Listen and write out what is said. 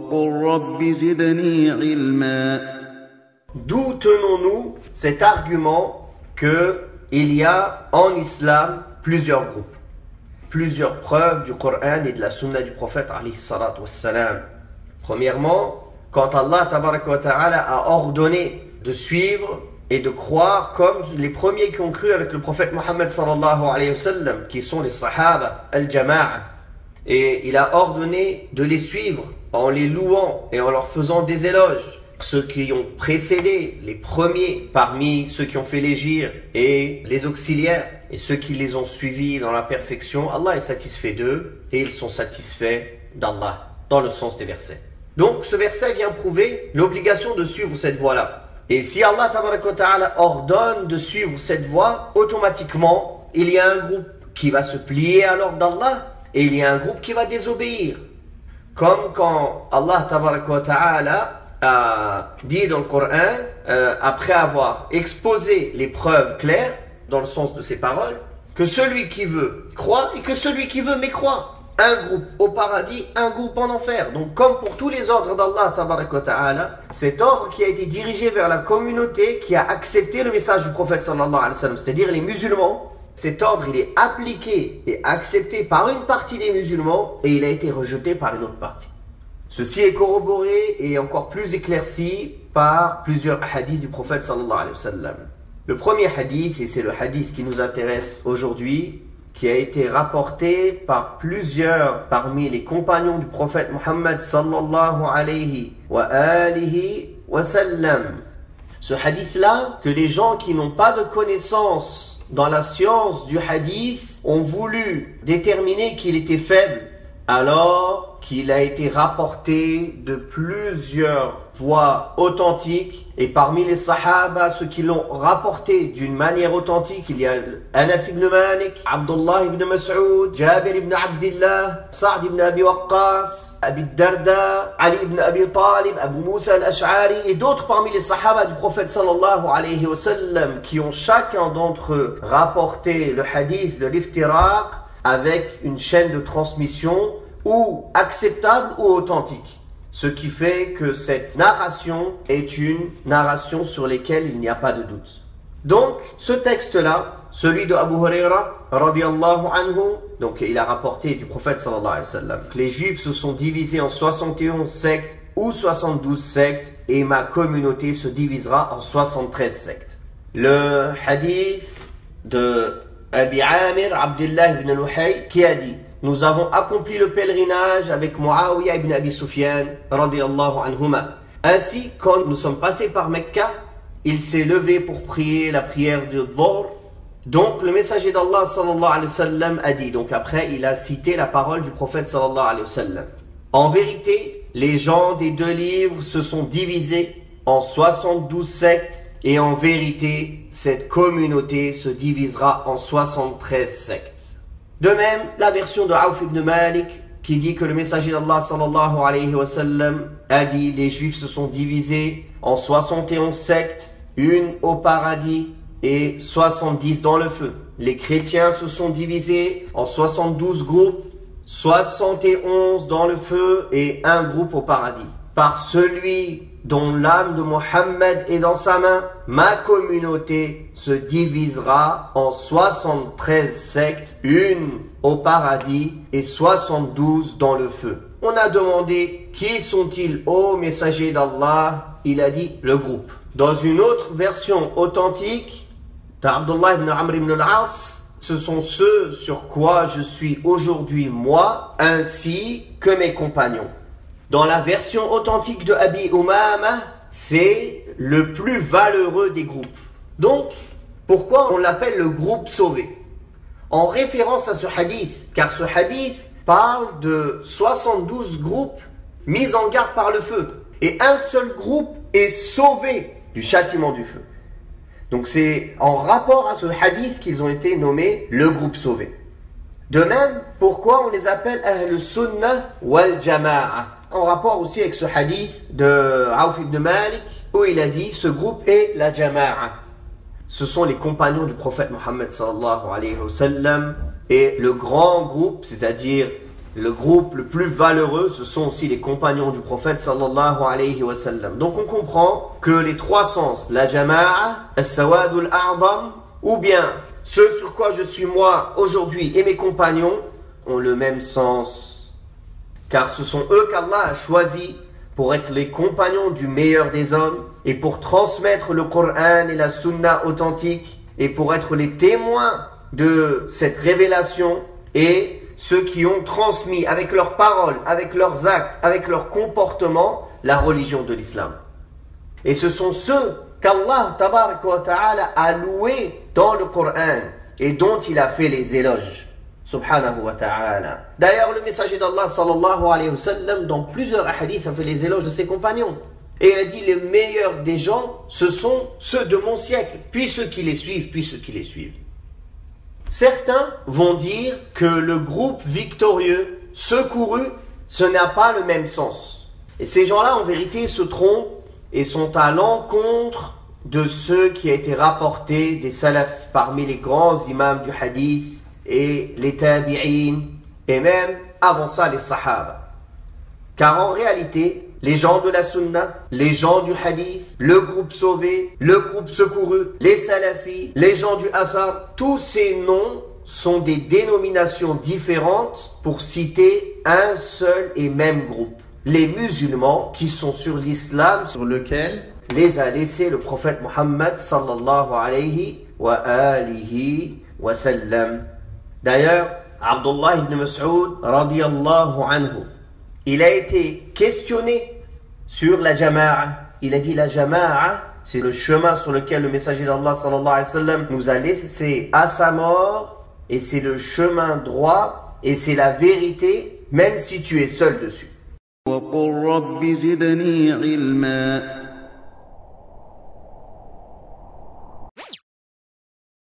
وقل رب زدني علما D'où tenons-nous cet argument que il y a en islam plusieurs groupes, plusieurs preuves du Coran et de la Sunna du prophète alayhi salatu wassalam. Premièrement, quand Allah tabaraka wa ta'ala a ordonné de suivre et de croire comme les premiers qui ont cru avec le prophète Mohammed sallallahu alayhi wa sallam, qui sont les sahaba, al-jama'a. et il a ordonné de les suivre en les louant et en leur faisant des éloges. Ceux qui ont précédé, les premiers parmi ceux qui ont fait légir et les auxiliaires, et ceux qui les ont suivis dans la perfection, Allah est satisfait d'eux et ils sont satisfaits d'Allah, dans le sens des versets. Donc ce verset vient prouver l'obligation de suivre cette voie-là. Et si Allah ordonne de suivre cette voie, automatiquement, il y a un groupe qui va se plier à l'ordre d'Allah et il y a un groupe qui va désobéir. Comme quand Allah ta'ala dit dans le Coran, euh, après avoir exposé les preuves claires, dans le sens de ses paroles, que celui qui veut croit et que celui qui veut mécroit. Un groupe au paradis, un groupe en enfer. Donc comme pour tous les ordres d'Allah, ta'ala, cet ordre qui a été dirigé vers la communauté qui a accepté le message du prophète sallallahu alayhi wa c'est-à-dire les musulmans, cet ordre il est appliqué et accepté par une partie des musulmans et il a été rejeté par une autre partie. Ceci est corroboré et encore plus éclairci par plusieurs hadiths du prophète sallallahu alayhi wa sallam. Le premier hadith, et c'est le hadith qui nous intéresse aujourd'hui, qui a été rapporté par plusieurs parmi les compagnons du prophète Muhammad sallallahu alayhi wa alihi wa sallam. Ce hadith-là, que les gens qui n'ont pas de connaissance dans la science du hadith ont voulu déterminer qu'il était faible, alors qu'il a été rapporté de plusieurs voix authentiques et parmi les sahaba ceux qui l'ont rapporté d'une manière authentique il y a Anas ibn Malik, Abdullah ibn Mas'ud, Jabir ibn Abdullah, Sa'd ibn Abi Waqqas, Abi Darda, Ali ibn Abi Talib, Abu Musa al-Ash'ari et d'autres parmi les sahaba du prophète sallallahu alayhi wa sallam qui ont chacun d'entre eux rapporté le hadith de l'iftiraq avec une chaîne de transmission ou acceptable ou authentique. Ce qui fait que cette narration est une narration sur laquelle il n'y a pas de doute. Donc, ce texte-là, celui de Abu Huraira, radiallahu anhu, donc il a rapporté du prophète sallallahu alayhi wa sallam, que les juifs se sont divisés en 71 sectes ou 72 sectes, et ma communauté se divisera en 73 sectes. Le hadith de Abi Amir Abdullah ibn Luhay qui a dit nous avons accompli le pèlerinage avec Muawiyah ibn Abi Sufyan anhuma. Ainsi, quand nous sommes passés par Mecca, il s'est levé pour prier la prière de Dhor. Donc le messager d'Allah sallallahu alayhi wa sallam a dit, donc après il a cité la parole du prophète sallallahu alayhi wa sallam. En vérité, les gens des deux livres se sont divisés en 72 sectes et en vérité, cette communauté se divisera en 73 sectes. De même, la version de Auf ibn Malik qui dit que le messager d'Allah sallallahu alayhi wa sallam a dit les juifs se sont divisés en 71 sectes, une au paradis et 70 dans le feu. Les chrétiens se sont divisés en 72 groupes, 71 dans le feu et un groupe au paradis. Par celui dont l'âme de Mohammed est dans sa main, ma communauté se divisera en 73 sectes, une au paradis et 72 dans le feu. On a demandé qui sont-ils, ô messager d'Allah? Il a dit le groupe. Dans une autre version authentique d'Abdullah ibn Amr ibn al-As, ce sont ceux sur quoi je suis aujourd'hui moi, ainsi que mes compagnons. Dans la version authentique de Abi Umama, c'est le plus valeureux des groupes. Donc, pourquoi on l'appelle le groupe sauvé? En référence à ce hadith, car ce hadith parle de 72 groupes mis en garde par le feu. Et un seul groupe est sauvé du châtiment du feu. Donc c'est en rapport à ce hadith qu'ils ont été nommés le groupe sauvé. De même, pourquoi on les appelle Ahl Sunnah wal Jama'a En rapport aussi avec ce hadith de Auf ibn Malik, où il a dit ce groupe est la Jama'a. Ce sont les compagnons du prophète Mohammed sallallahu alayhi wa sallam et le grand groupe, c'est-à-dire le groupe le plus valeureux, ce sont aussi les compagnons du prophète sallallahu alayhi wa sallam. Donc on comprend que les trois sens, la jama'a, as-sawadul a'zam, ou bien ce sur quoi je suis moi aujourd'hui et mes compagnons, ont le même sens. Car ce sont eux qu'Allah a choisi pour être les compagnons du meilleur des hommes et pour transmettre le Coran et la Sunna authentique et pour être les témoins de cette révélation et ceux qui ont transmis avec leurs paroles, avec leurs actes, avec leur comportement la religion de l'islam. Et ce sont ceux qu'Allah a loués dans le Coran et dont il a fait les éloges. Subhanahu wa ta'ala. D'ailleurs, le messager d'Allah sallallahu alayhi wa sallam, dans plusieurs hadiths, a fait les éloges de ses compagnons. Et il a dit, les meilleurs des gens, ce sont ceux de mon siècle, puis ceux qui les suivent, puis ceux qui les suivent. Certains vont dire que le groupe victorieux, secouru, ce n'a pas le même sens. Et ces gens-là, en vérité, se trompent et sont à l'encontre de ce qui a été rapporté des salafs parmi les grands imams du hadith et les tabi'in et même avant ça les sahaba. Car en réalité, les gens de la sunna, les gens du hadith, le groupe sauvé, le groupe secouru, les salafis, les gens du athar, tous ces noms sont des dénominations différentes pour citer un seul et même groupe. Les musulmans qui sont sur l'islam sur lequel les a laissés le prophète Muhammad sallallahu alayhi wa alihi wa sallam. D'ailleurs, Abdullah ibn Mas'ud radiyallahu anhu il a été questionné sur la jama'a. Il a dit la jama'a, c'est le chemin sur lequel le messager d'Allah sallallahu alayhi wa nous a laissé à sa mort et c'est le chemin droit et c'est la vérité même si tu es seul dessus.